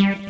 there.